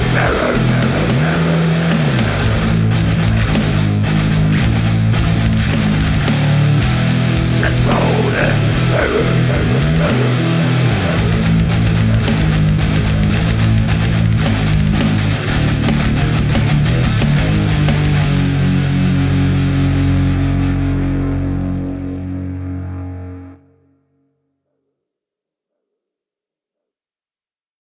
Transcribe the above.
Death,